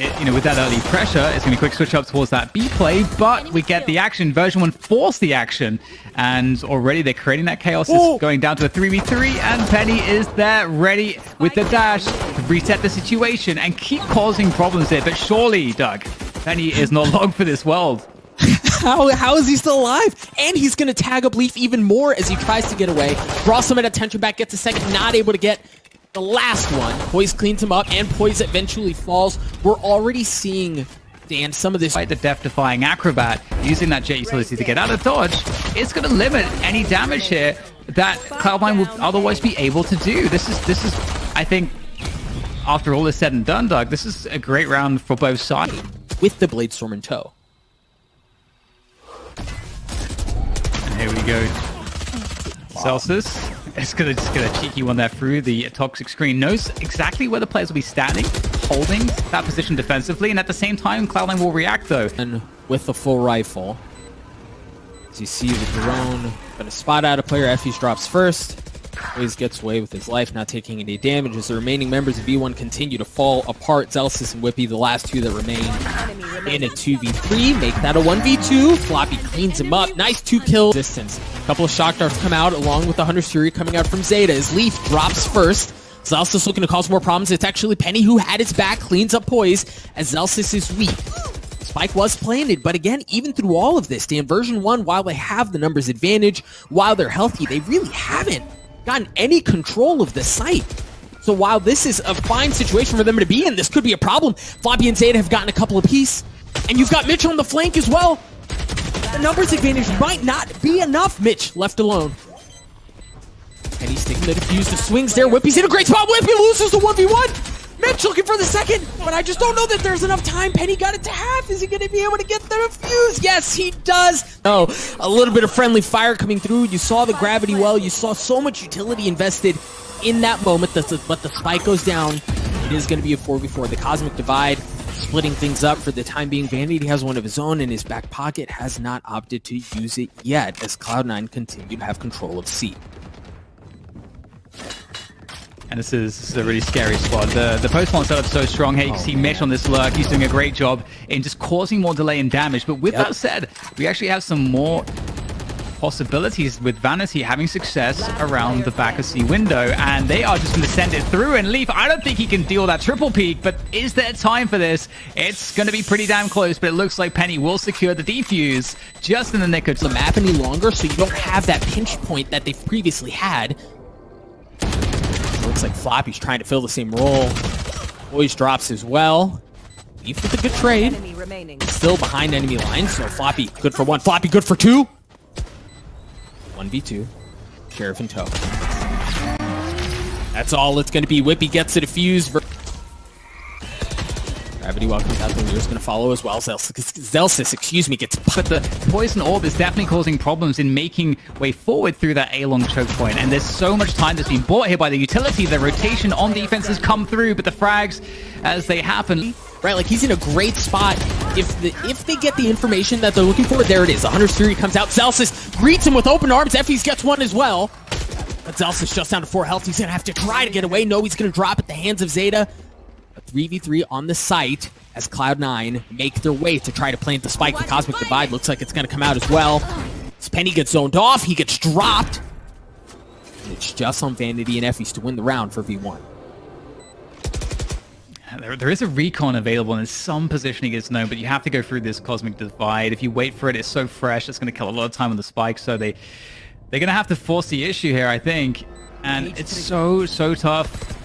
it, you know, with that early pressure, it's going to be quick switch up towards that B play, but we get the action. Version 1 force the action, and already they're creating that chaos. Going down to a 3v3, and Penny is there, ready with the dash to reset the situation and keep causing problems here. But surely, Doug, Penny is not long for this world. How, how is he still alive? And he's going to tag up Leaf even more as he tries to get away. Draw some attention back, gets a second, not able to get the last one. Poise cleans him up, and Poise eventually falls. We're already seeing, Dan, some of this... Fight the death-defying Acrobat, using that jet utility to get out of dodge, it's going to limit any damage here that Cloud9 will otherwise be able to do. This is, this is, I think, after all is said and done, Doug, this is a great round for both sides. With the Bladestorm in tow. And here we go. Celsius is gonna just get a cheeky one there through the toxic screen. Knows exactly where the players will be standing, holding that position defensively, and at the same time, Cloud9 will react though. And with the full rifle, as you see the drone, gonna spot out a player. Effys drops first. Always gets away with his life, not taking any damage as the remaining members of V1 continue to fall apart. Zellsis and Wippie, the last two that remain in a 2v3, make that a 1v2. Floppy cleans him up. Nice two kill distance. A couple of shock darts come out along with the Hunter's Fury coming out from Xeta as Leaf drops first. Zellsis looking to cause more problems. It's actually Penny who had his back, cleans up Poise as Zellsis is weak. Spike was planted, but again, even through all of this, the version 1, while they have the numbers advantage, while they're healthy, they really haven't gotten any control of the site. So while this is a fine situation for them to be in, this could be a problem. Floppy and Xeta have gotten a couple of piece, and you've got Mitch on the flank as well. The numbers advantage might not be enough, Mitch left alone. And he's taking the defuse, the swings there. Wippie's in a great spot. Wippie loses the 1v1. Mitch looking for the second, but I just don't know that there's enough time. Penny got it to half. Is he going to be able to get the fuse? Yes, he does. Oh, a little bit of friendly fire coming through. You saw the gravity well. You saw so much utility invested in that moment, but the spike goes down. It is going to be a 4v4. The Cosmic Divide splitting things up for the time being. Vanity has one of his own in his back pocket, has not opted to use it yet as Cloud9 continue to have control of C. And this is, this is a really scary squad. The the post-spawn setup's so strong here. You can oh, see Mesh on this lurk. He's doing a great job in just causing more delay and damage. But with yep. that said, we actually have some more possibilities with Vanity having success around the back of C window, and they are just going to send it through. And Leaf, I don't think he can deal that triple peak, but is there time for this? It's going to be pretty damn close, but it looks like Penny will secure the defuse just in the nick of time. the map any longer, so you don't have that pinch point that they've previously had. Looks like Floppy's trying to fill the same role. Boys drops as well. Leaf with a good trade. Still behind enemy lines, so Floppy good for one. Floppy good for two. 1v2. Sheriff and tow. That's all it's going to be. Wippie gets a defuse. Gravity out the Leer's going to follow as well. Zellsis, excuse me, gets... But the Poison Orb is definitely causing problems in making way forward through that A-long choke point. And there's so much time that's been bought here by the utility. The rotation on defense has come through, but the frags, as they happen... Right, like he's in a great spot. If the if they get the information that they're looking for, there it is. The Hunter's Fury comes out. Zellsis greets him with open arms. Effys gets one as well. But Zellsis just down to 4 health. He's going to have to try to get away. No, he's going to drop at the hands of Xeta. 3v3 on the site as Cloud9 make their way to try to plant the spike. The Cosmic Divide looks like it's going to come out as well. As Penny gets zoned off, he gets dropped. it's just on Vanity and Effys to win the round for V1. There, there is a recon available and some positioning is known, but you have to go through this Cosmic Divide. If you wait for it, it's so fresh, it's going to kill a lot of time on the spike, so they, they're going to have to force the issue here, I think. And it's so, so tough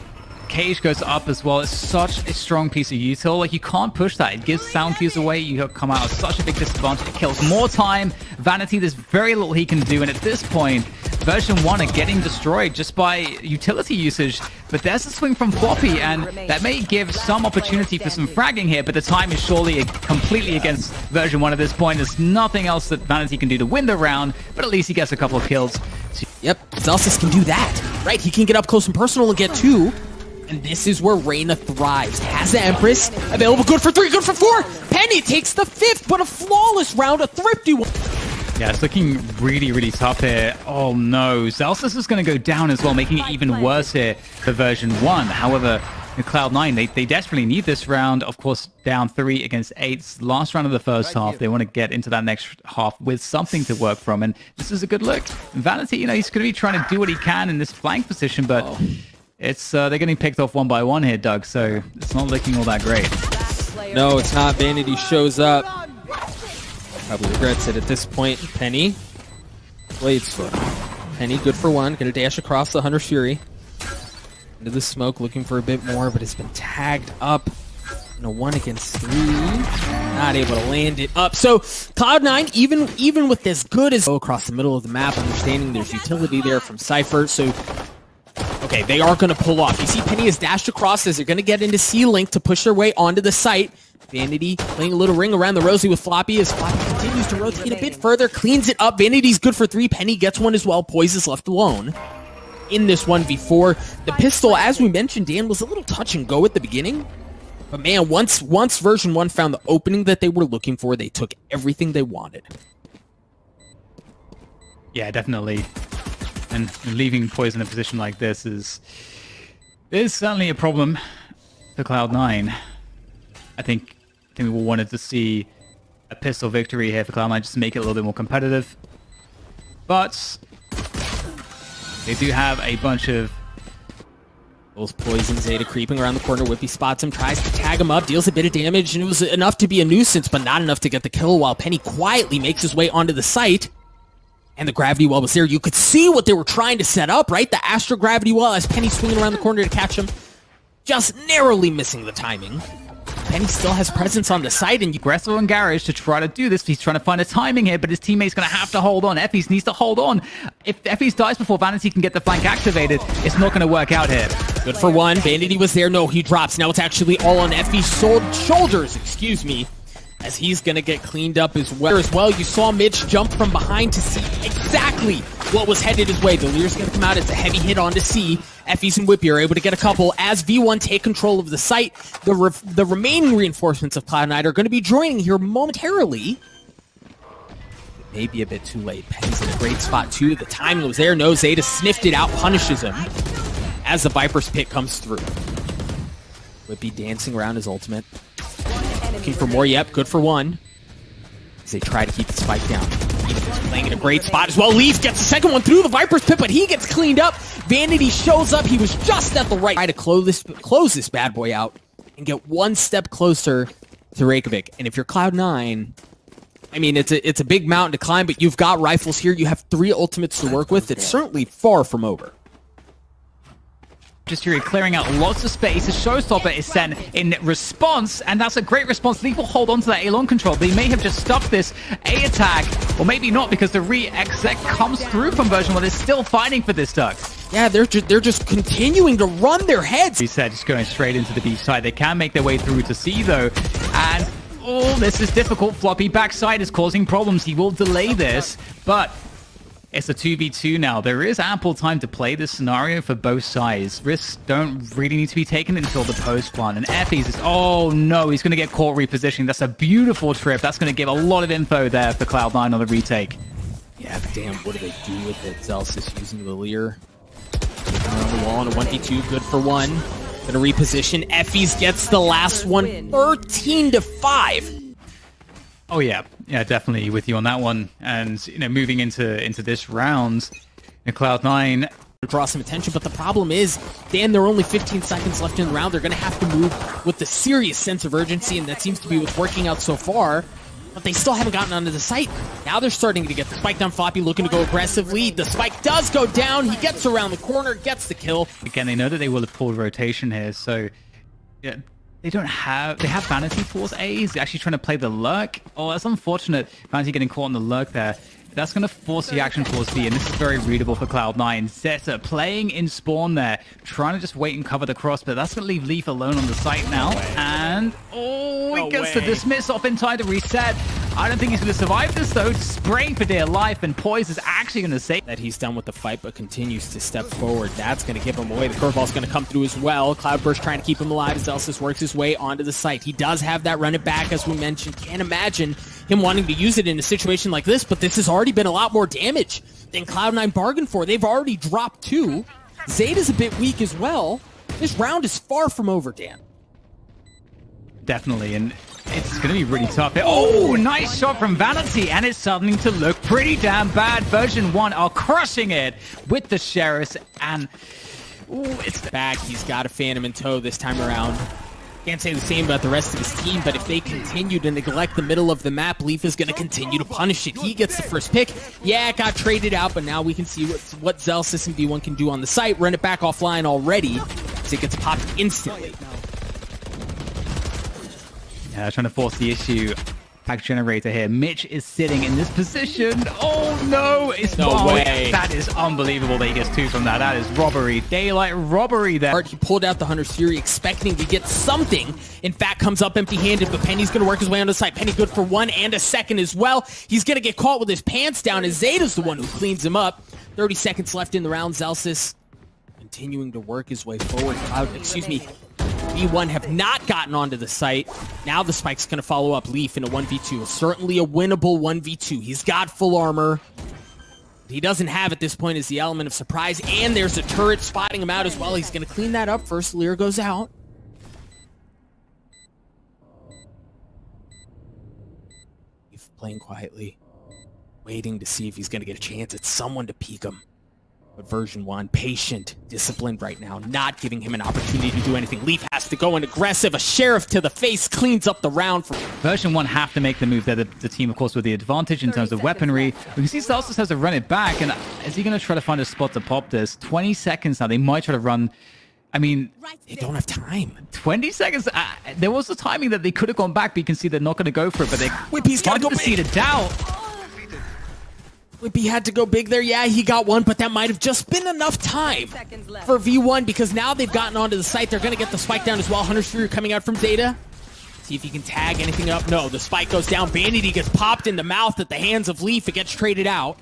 cage goes up as well. It's such a strong piece of util. Like, you can't push that. It gives sound cues away. You come out of such a big disadvantage. It kills more time. Vanity, there's very little he can do. And at this point, version 1 are getting destroyed just by utility usage. But there's a swing from Floppy, and that may give some opportunity for some fragging here, but the time is surely completely against version 1 at this point. There's nothing else that Vanity can do to win the round, but at least he gets a couple of kills. Yep, Zellsis can do that, right? He can get up close and personal and get two. And this is where Reyna thrives. Has the Empress available. Good for three, good for four. Penny takes the fifth, but a flawless round, a thrifty one. Yeah, it's looking really, really tough here. Oh no, Zellsis is going to go down as well, making it even worse here for version 1. However, Cloud9, they, they desperately need this round. Of course, down three against eight. Last round of the first half. They want to get into that next half with something to work from. And this is a good look. Vanity, you know, he's going to be trying to do what he can in this flank position, but oh. It's uh, they're getting picked off one by one here, Doug. So it's not looking all that great. No, it's not. Vanity shows up. Probably regrets it at this point. Penny. Blades for Penny, good for one. Gonna dash across the Hunter's Fury into the smoke, looking for a bit more, but it's been tagged up in a one against three. Not able to land it up. So Cloud9, even even with this good as go across the middle of the map, understanding there's utility there from Cypher. So okay, they are going to pull off. You see Penny is dashed across as they're going to get into C-Link to push their way onto the site. Vanity playing a little ring around the Rosie with Floppy as Floppy continues to rotate a bit further, cleans it up. Vanity's good for three. Penny gets one as well. Poise is left alone in this 1v4. The pistol, as we mentioned, Dan, was a little touch and go at the beginning. But man, once once version 1 found the opening that they were looking for, they took everything they wanted. Yeah, definitely. And leaving Poise in a position like this is is certainly a problem for Cloud9. I think I think we wanted to see a pistol victory here for Cloud9 just to make it a little bit more competitive. But they do have a bunch of those poison Xeta creeping around the corner. Wippie spots him, tries to tag him up, deals a bit of damage, and it was enough to be a nuisance, but not enough to get the kill while Penny quietly makes his way onto the site. And the gravity wall was there. You could see what they were trying to set up, right? The astro gravity wall as Penny swinging around the corner to catch him. Just narrowly missing the timing. Penny still has presence on the side, and Gresso and Garage to try to do this. He's trying to find a timing here, but his teammate's going to have to hold on. Effys needs to hold on. If Effys dies before Vanity can get the flank activated, it's not going to work out here. Good for one. Vanity was there. No, he drops. Now it's actually all on Effy's shoulders, excuse me as he's going to get cleaned up as well. As well, you saw Mitch jump from behind to see exactly what was headed his way. The Leer's going to come out. It's a heavy hit on onto C. Effys and Wippie are able to get a couple as V1 take control of the site. The, re the remaining reinforcements of Cloud9 are going to be joining here momentarily. Maybe a bit too late. Penny's in a great spot too. The timing was there. No, Xeta sniffed it out, punishes him as the Viper's Pit comes through. Wippie dancing around his ultimate. Looking for more. Yep, good for one. As they try to keep the spike down. playing in a great spot as well. Leaf gets the second one through the Viper's pit, but he gets cleaned up. Vanity shows up. He was just at the right try to close this, close this bad boy out and get one step closer to Reykjavik. And if you're Cloud9, I mean, it's a, it's a big mountain to climb, but you've got rifles here. You have three ultimates to work with. It's certainly far from over. Just here clearing out lots of space. The showstopper is sent in response, and that's a great response. Will hold on to that Elon control. They may have just stopped this A attack, or maybe not because the re-exec comes through from version 1. They're still fighting for this, Doug. Yeah, they're just, they're just continuing to run their heads. He said just going straight into the B side. They can make their way through to C, though, and Oh, this is difficult. Floppy backside is causing problems. He will delay this, but it's a 2v2 now. There is ample time to play this scenario for both sides. Risks don't really need to be taken until the post one. And Effys is... Oh, no. He's going to get caught repositioning. That's a beautiful trip. That's going to give a lot of info there for Cloud9 on the retake. Yeah, damn. What do they do with it? Zellsis using the Leer. on the wall on a 1v2. Good for one. Gonna reposition. Effys gets the last one. 13 to 5. Oh yeah, yeah, definitely with you on that one. And you know, moving into into this round, in Cloud Nine draw some attention, but the problem is, Dan, there are only 15 seconds left in the round. They're going to have to move with a serious sense of urgency, and that seems to be what's working out so far. But they still haven't gotten onto the site. Now they're starting to get the spike down. Floppy looking to go aggressively. The spike does go down. He gets around the corner, gets the kill. Again, they know that they will have pulled rotation here, so yeah, they don't have... They have Vanity towards A. He's actually trying to play the Lurk. Oh, that's unfortunate. Vanity getting caught in the Lurk there. That's going to force the action towards B, and this is very readable for Cloud9. Xeta playing in spawn there, trying to just wait and cover the cross, but that's going to leave Leaf alone on the site now. And, oh, he gets the dismiss off in time to reset. I don't think he's going to survive this, though. Spraying for dear life, and Poise is actually going to save. That he's done with the fight, but continues to step forward. That's going to give him away. The curveball's going to come through as well. Cloudburst trying to keep him alive as Zellsis works his way onto the site. He does have that run it back, as we mentioned. Can't imagine him wanting to use it in a situation like this, but this has already been a lot more damage than Cloud9 bargained for. They've already dropped two. Xeta's a bit weak as well. This round is far from over, Dan. Definitely, and it's going to be really tough. Oh, nice shot from Vanity, and it's starting to look pretty damn bad. Version 1 are crushing it with the Sheriffs, and ooh, it's back. He's got a Phantom in tow this time around. Can't say the same about the rest of his team, but if they continue to neglect the middle of the map, Leaf is going to continue to punish it. He gets the first pick. Yeah, it got traded out, but now we can see what, what Zellsis and V1 can do on the site. Run it back offline already, so it gets popped instantly. Yeah, trying to force the issue. Pack generator here. Mitch is sitting in this position. Oh no! It's no way. That is unbelievable that he gets two from that. That is robbery. Daylight robbery there. He pulled out the Hunter's Fury expecting to get something. In fact, comes up empty-handed, but Penny's going to work his way on the side. Penny good for one and a second as well. He's going to get caught with his pants down as Xeta's the one who cleans him up. 30 seconds left in the round. Zellsis continuing to work his way forward. Cloud, excuse me, V1 have not gotten onto the site. Now the Spike's going to follow up Leaf in a 1v2. Certainly a winnable 1v2. He's got full armor. He doesn't have at this point is the element of surprise, and there's a turret spotting him out as well. He's going to clean that up first. Leer goes out. He's playing quietly, waiting to see if he's going to get a chance at someone to peek him. But version one, patient, disciplined right now, not giving him an opportunity to do anything. Leaf has to go in aggressive. A sheriff to the face cleans up the round for version one. Have to make the move there. The, the team, of course, with the advantage in terms of weaponry. We can see Zellsis has to run it back, and is he going to try to find a spot to pop this? 20 seconds now. They might try to run. I mean, they don't have time. 20 seconds. Uh, there was a timing that they could have gone back, but you can see they're not going to go for it. But they Wippie's got to go. See the doubt. Wippie had to go big there. Yeah, he got one, but that might have just been enough time for V1 because now they've gotten onto the site. They're going to get the spike down as well. Hunter's Fury coming out from Xeta. See if he can tag anything up. No, the spike goes down. Vanity gets popped in the mouth at the hands of Leaf. It gets traded out.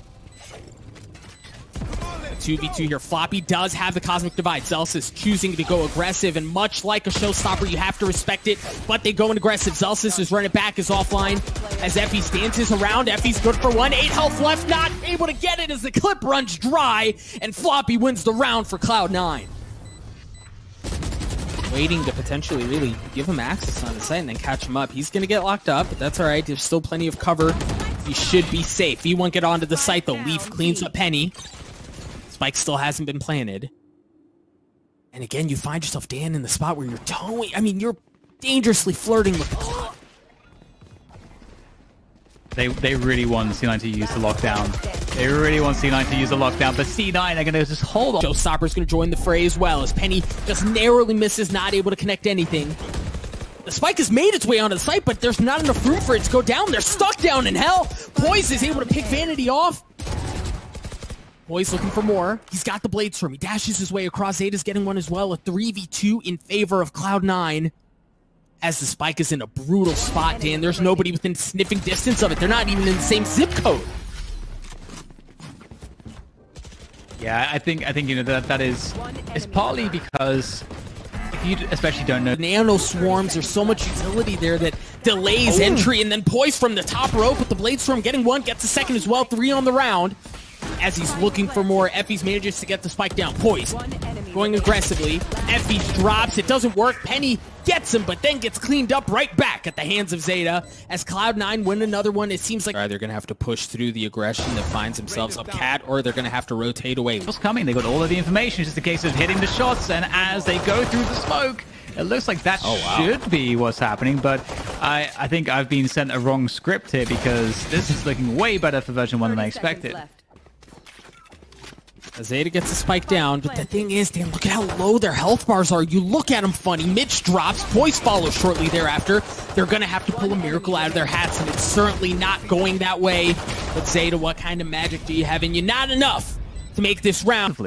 2v2 here. Floppy does have the Cosmic Divide. Zellsis choosing to go aggressive, and much like a showstopper, you have to respect it, but they go in aggressive. Zellsis is running back, is offline, as Effie dances around. Effys good for one. Eight health left, not able to get it as the clip runs dry, and Floppy wins the round for Cloud9 waiting to potentially really give him access on the site and then catch him up. He's going to get locked up, but that's all right. There's still plenty of cover. He should be safe. He won't get onto the site, though. Leaf cleans up Penny. Spike still hasn't been planted. And again, you find yourself, Dan, in the spot where you're towing. I mean, you're dangerously flirting with the clock. They, they really want C9 to use the lockdown. They really want C9 to use the lockdown, but C9 are going to just hold on. Joe Showstopper's going to join the fray as well, as Penny just narrowly misses, not able to connect anything. The spike has made its way onto the site, but there's not enough room for it to go down. They're stuck down in hell. Poise is able to pick Vanity off. Boy's looking for more. He's got the blades from. He dashes his way across. Xeta's getting one as well. A 3v2 in favor of Cloud9. As the spike is in a brutal spot, Dan. There's nobody within sniffing distance of it. They're not even in the same zip code. Yeah, I think I think you know that that is it's partly because if you especially don't know nano swarms, there's so much utility there that delays oh. entry, and then poise from the top rope with the blade storm getting one, gets a second as well, three on the round as he's looking for more. Effys manages to get the spike down. Poise going aggressively. Effie drops. It doesn't work. Penny gets him, but then gets cleaned up right back at the hands of Xeta. As Cloud9 win another one, it seems like they're going to have to push through the aggression that finds themselves up cat, or they're going to have to rotate away. What's coming? They got all of the information. It's just a case of hitting the shots, and as they go through the smoke, it looks like that oh, wow. should be what's happening, but I, I think I've been sent a wrong script here because this is looking way better for version 1 than I expected. Left. Xeta gets the spike down, but the thing is, Dan, look at how low their health bars are. You look at them funny. Mitch drops. Poise follows shortly thereafter. They're going to have to pull a miracle out of their hats, and it's certainly not going that way. But Xeta, what kind of magic do you have in you? Not enough to make this round.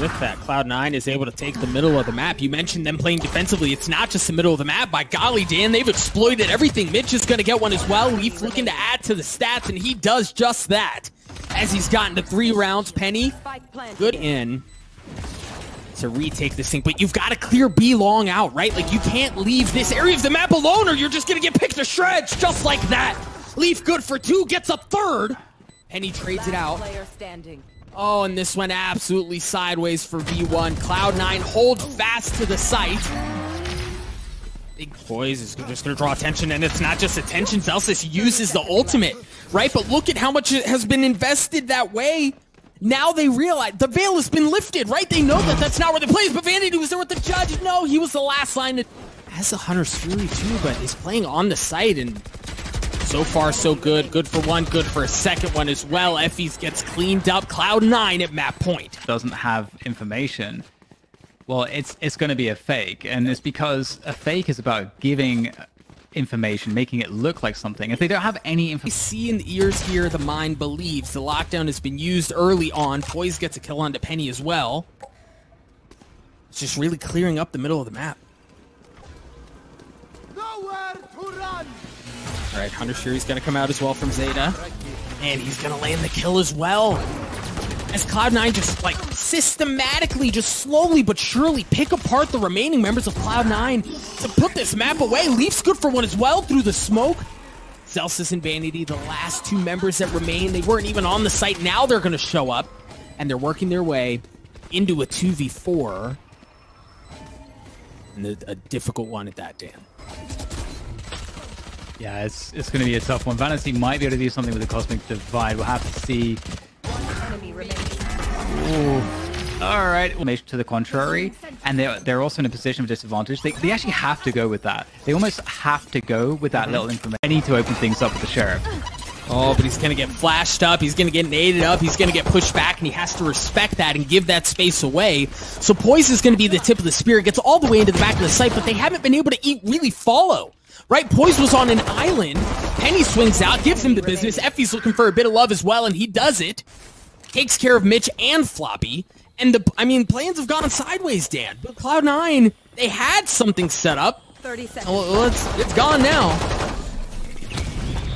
With that, Cloud9 is able to take the middle of the map. You mentioned them playing defensively. It's not just the middle of the map. By golly, Dan, they've exploited everything. Mitch is going to get one as well. Leaf looking to add to the stats, and he does just that. As he's gotten to three rounds, Penny, good in to retake this thing, but you've got to clear B long out, right? Like, you can't leave this area of the map alone or you're just going to get picked to shreds just like that. Leaf good for two, gets a third. Penny trades it out. Oh, and this went absolutely sideways for V1. Cloud9 hold fast to the site. Big Poise is just going to draw attention, and it's not just attention. Zellsis uses the ultimate, right? But look at how much has been invested that way. Now they realize the veil has been lifted, right? They know that that's not where the plays, but Vanity was there with the judge. No, he was the last line. To, as a Hunter's Fury too, but he's playing on the site, and so far so good. Good for one, good for a second one as well. Effys gets cleaned up. Cloud9 at map point. Doesn't have information well, it's it's going to be a fake, and it's because a fake is about giving information, making it look like something. If they don't have any information... see in the ears here, the mind believes. The lockdown has been used early on. Poise gets a kill onto Penny as well. It's just really clearing up the middle of the map. Nowhere to run! Alright, Hunter Fury's gonna come out as well from Zeta. And he's gonna land the kill as well as Cloud9 just like systematically, just slowly but surely pick apart the remaining members of Cloud9 to put this map away. Leaf's good for one as well through the smoke. Zellsis and Vanity, the last two members that remain, they weren't even on the site. Now they're going to show up, and they're working their way into a 2v4. And a, a difficult one at that, Dan. Yeah, it's, it's going to be a tough one. Vanity might be able to do something with the Cosmic Divide. We'll have to see Ooh. All right, to the contrary, and they're, they're also in a position of disadvantage. They, they actually have to go with that. They almost have to go with that mm-hmm. little information. They need to open things up with the Sheriff. Oh, but he's going to get flashed up. He's going to get naded up. He's going to get pushed back, and he has to respect that and give that space away. So Poise is going to be the tip of the spear. It gets all the way into the back of the site, but they haven't been able to eat, really follow. Right? Poise was on an island. Penny swings out, gives him the business. Effys looking for a bit of love as well, and he does it takes care of Mitch and Floppy. And the, I mean, plans have gone sideways, Dan. But Cloud9, they had something set up. 30 seconds. Well, it's, it's gone now.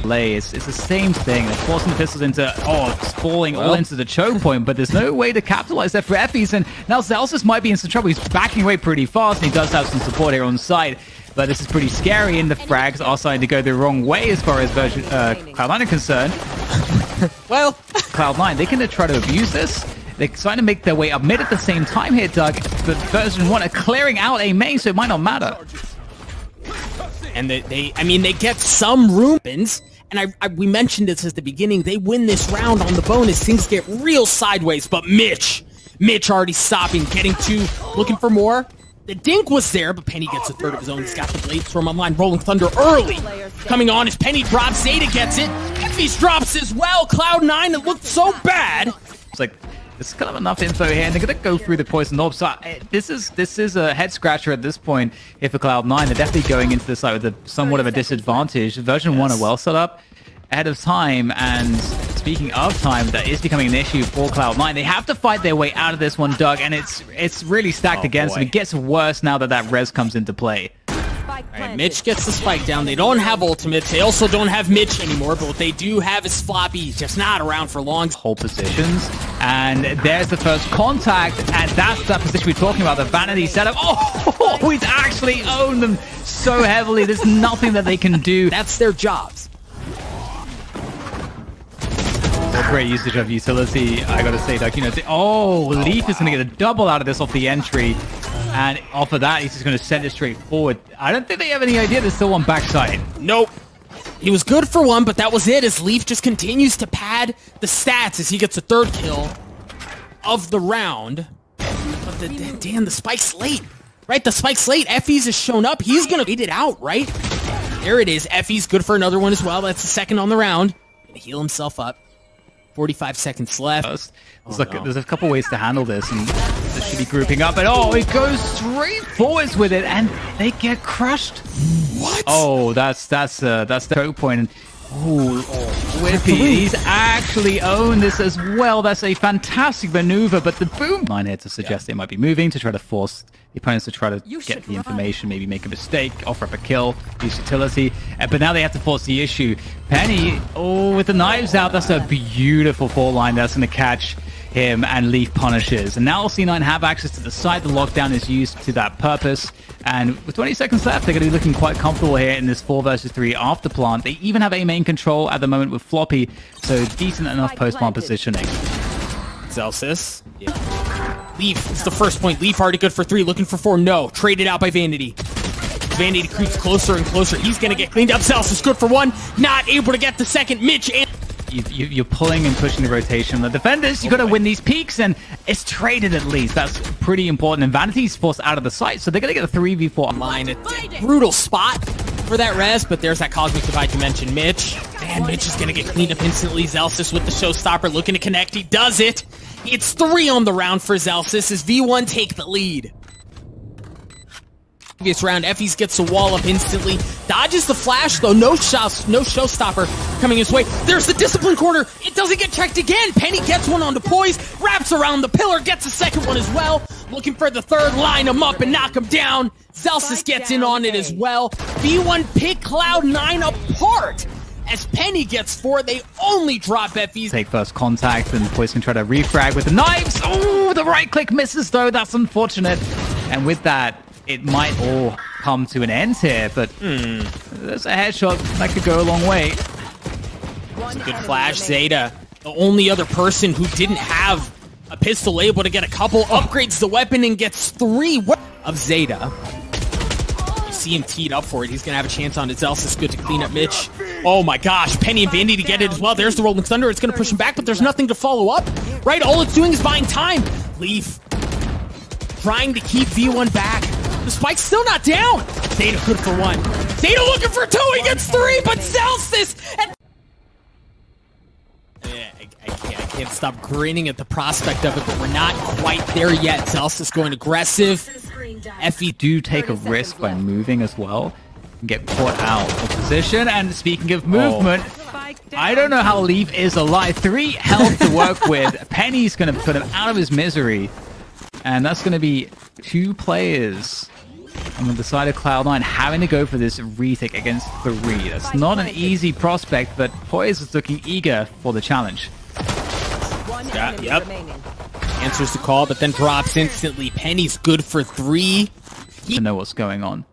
Play, it's, it's the same thing. They're forcing the pistols into, oh, it's falling well. all into the choke point, but there's no way to capitalize that for Effys. And now Zellsis might be in some trouble. He's backing away pretty fast, and he does have some support here on side. But this is pretty scary, and the frags are starting to go the wrong way as far as version, uh, Cloud9 are concerned. well, Cloud9, they're going to try to abuse this. They're trying to make their way up mid at the same time here, Doug. But version 1 are clearing out a main, so it might not matter. And they, they I mean, they get some room. And I, I, we mentioned this at the beginning. They win this round on the bonus. Things get real sideways. But Mitch, Mitch already stopping, getting to, looking for more. The Dink was there, but Penny gets a third of his own. He's got the Blade Storm online. Rolling Thunder early. Coming on as Penny drops. Xeta gets it. Effys drops as well. Cloud9, it looked so bad. It's like, this is kind of enough info here, and they're going to go through the poison orb. So uh, this is this is a head scratcher at this point. If for Cloud9, they're definitely going into this like with a somewhat of a disadvantage. Version yes. one are well set up ahead of time, and speaking of time, that is becoming an issue for Cloud9. They have to fight their way out of this one, Doug, and it's it's really stacked oh, against boy. them. It gets worse now that that res comes into play. Right, Mitch gets the spike down. They don't have ultimates. They also don't have Mitch anymore, but what they do have is Floppy, just not around for long. Whole positions, and there's the first contact, and that's that position we're talking about, the Vanity setup. Oh, he's actually owned them so heavily. There's nothing that they can do. That's their jobs. Great usage of utility, I gotta say, Doug. You know, oh, Leaf is gonna get a double out of this off the entry. And off of that, he's just to send it straight forward. I don't think they have any idea there's still one backside. Nope. He was good for one, but that was it as Leaf just continues to pad the stats as he gets a third kill of the round. But the, the, damn, the spike's late. Right, the spike's late. Effys has shown up. He's to beat it out, right? There it is. Effys good for another one as well. That's the second on the round. Gonna heal himself up. 45 seconds left. There's, oh, like, no. there's a couple ways to handle this, and they should be grouping up. And oh, it goes straight forwards with it, and they get crushed. What? Oh, that's that's uh, that's the choke point. And oh, oh Wippie, he's actually owned this as well. That's a fantastic maneuver, but the boom line here to suggest yeah. they might be moving to try to force the opponents to try to you get the run. information, maybe make a mistake, offer up a kill, use utility. Uh, but now they have to force the issue. Penny, oh, with the knives out, that's a beautiful fall line that's going to catch him and Leaf punishes. And now C9 have access to the site. The lockdown is used to that purpose. And with 20 seconds left, they're going to be looking quite comfortable here in this 4 versus 3 after plant. They even have a main control at the moment with Floppy, so decent enough post-plant positioning. Zellsis. Yeah. Leaf, it's the first point. Leaf already good for three, looking for four. No, traded out by Vanity. Vanity creeps closer and closer. He's gonna get cleaned up. Zellsis good for one, not able to get the second. Mitch and you, are pulling and pushing the rotation. The defenders, you got to oh win these peaks, and it's traded at least. That's pretty important. And Vanity's forced out of the site, so they're going to get a 3v4 line. A brutal spot for that res, but there's that Cosmic Divide you mentioned. Mitch, man, Mitch is going to get cleaned up instantly. Zellsis with the showstopper looking to connect. He does it. It's three on the round for Zellsis as V1 take the lead previous round. Effys gets the wall up instantly. Dodges the flash, though. No shots, no showstopper coming his way. There's the discipline corner. It doesn't get checked again. Penny gets one onto Poise, wraps around the pillar, gets a second one as well. Looking for the third, line him up and knock him down. Zellsis gets in on it as well. V1 pick Cloud9 apart. As Penny gets four, they only drop Effys. Take first contact, and Poise can try to refrag with the knives. Oh, the right click misses though. That's unfortunate. And with that, it might all come to an end here, but mm, there's a headshot that could go a long way. A good flash, Xeta. The only other person who didn't have a pistol able to get a couple upgrades the weapon and gets three of Xeta. You see him teed up for it. He's going to have a chance on it. Zellsis good to clean up Mitch. Oh my gosh, Penny and Vandy to get it as well. There's the Rolling Thunder. It's going to push him back, but there's nothing to follow up. Right? All it's doing is buying time. Leaf trying to keep V1 back. The spike's still not down. Xeta good for one. Xeta looking for two. He gets three, but Zellsis. And I, can't, I can't stop grinning at the prospect of it, but we're not quite there yet. Zellsis going aggressive. Effie do take a risk by moving as well and get caught out of position. And speaking of oh. movement, oh. I don't know how Leaf is alive. Three health to work with. Penny's going to put him out of his misery. And that's going to be two players on the side of Cloud9 having to go for this retake against three. That's not an easy prospect, but Poise is looking eager for the challenge. Yeah, yep. Answers the call, but then drops instantly. Penny's good for three. He to know what's going on.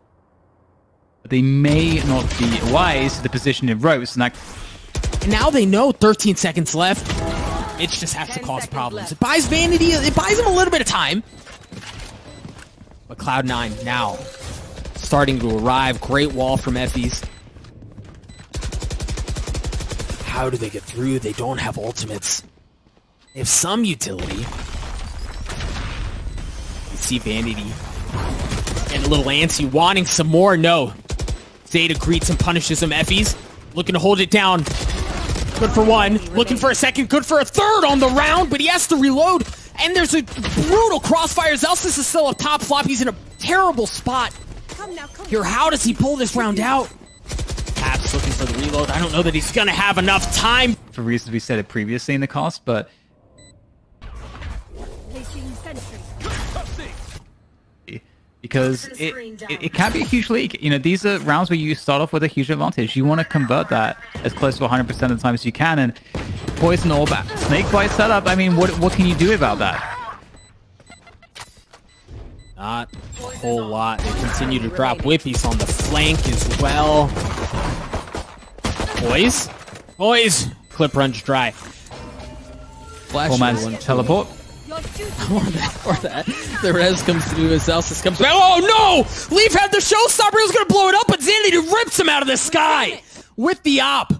But they may not be wise to the position in ropes. And, and now they know 13 seconds left. It just has to cause problems. It buys Vanity, it buys him a little bit of time. But Cloud9 now starting to arrive. Great wall from Effys. How do they get through? They don't have ultimates. They have some utility. You see Vanity And a little antsy, wanting some more. No. Xeta greets and punishes him. Effys looking to hold it down. Good for one. Looking for a second. Good for a third on the round, but he has to reload. And there's a brutal crossfire. Zellsis is still up top. flop. He's in a terrible spot. Here, how does he pull this round out? Paps looking for the reload. I don't know that he's going to have enough time. For reasons we said it previously in the cost, but because it, it, it, can be a huge leak. You know, these are rounds where you start off with a huge advantage. You want to convert that as close to 100% of the time as you can. And poison orb, snake bite setup. I mean, what what can you do about that? Not a whole lot. They continue to drop whippies on the flank as well. Boys, boys, clip runs dry. Flash man's teleport. or that, or that. The res comes through as Zellsis comes back. Oh no! Leaf had the showstopper. He was going to blow it up, but Vanity rips him out of the sky with the op.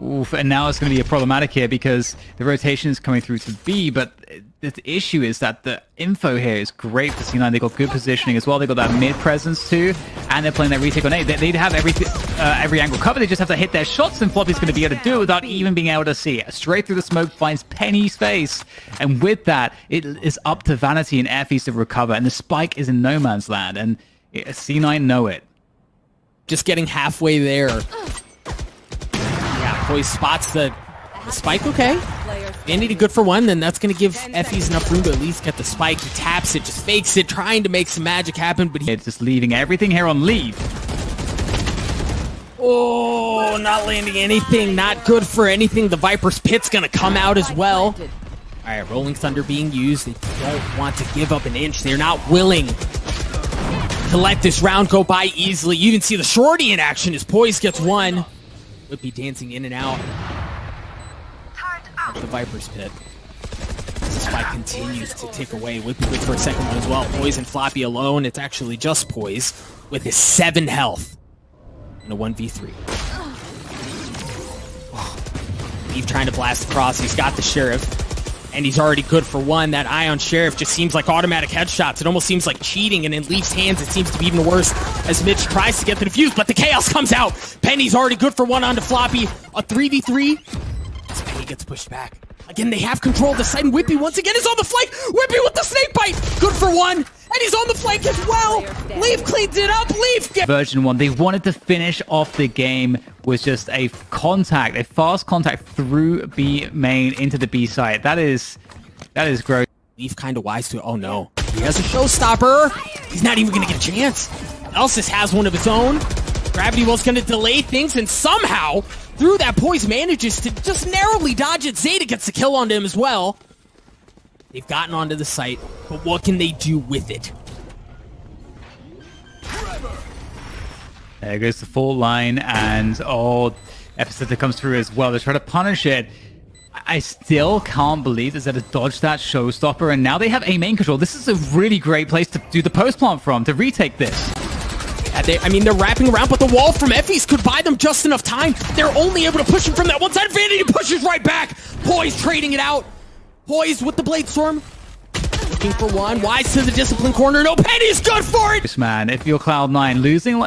Oof, and now it's going to be a problematic here because the rotation is coming through to B, but the issue is that the info here is great for C9. They got good positioning as well. They got that mid presence too, and they're playing that retake on A. They, would have every uh, every angle covered. They just have to hit their shots, and Floppy's going to be able to do it without even being able to see it. Straight through the smoke finds Penny's face, and with that, it is up to Vanity and Effys to recover, and the spike is in no man's land, and C9 know it. Just getting halfway there Poise spots the, the spike, okay. Andy did good for one, then that's going to give Effys enough room to at least get the spike. He taps it, just fakes it, trying to make some magic happen, but. It's just leaving everything here on leave. Oh, not landing anything, not good for anything. The Viper's Pit's going to come out as well. All right, Rolling Thunder being used. They don't want to give up an inch. They're not willing to let this round go by easily. You even see the Shorty in action as Poise gets one. Wippie dancing in and out of the Viper's pit. The spike continues to tick away. Wippie good for a second one as well. Poise and Floppy alone. It's actually just Poise with his 7 health in a 1v3. He's trying to blast across. He's got the Sheriff. And he's already good for one. That Ion Sheriff just seems like automatic headshots. It almost seems like cheating. And in Leaf's hands, it seems to be even worse as Mitch tries to get the defuse. But the Chaos comes out. Penny's already good for one onto Floppy. A 3v3. As Penny gets pushed back. Again, they have control of the side. And Wippie once again is on the flank. Wippie with the snake bite. Good for one. And he's on the flank as well. Leaf cleans it up. Leaf version one. They wanted to finish off the game with just a contact, a fast contact through B main into the B site. That is, that is gross. Leaf kind of wise to it. Oh no, he has a showstopper. He's not even gonna get a chance. Zellsis has one of his own. Gravity was gonna delay things, and somehow through that poise manages to just narrowly dodge it. Xeta gets the kill onto him as well. They've gotten onto the site, but what can they do with it? There goes the full line, and all. oh, that comes through as well. They try to punish it. I still can't believe that Xeta dodged that showstopper, and now they have A main control. This is a really great place to do the post plant from, to retake this. Yeah, they, I mean, they're wrapping around, but the wall from Effys could buy them just enough time. They're only able to push him from that one side. Vanity pushes right back. Poise trading it out. Poise with the Blade Storm. Looking for one. Wise to the discipline corner. No, Penny's good for it. This man, if you're Cloud9, losing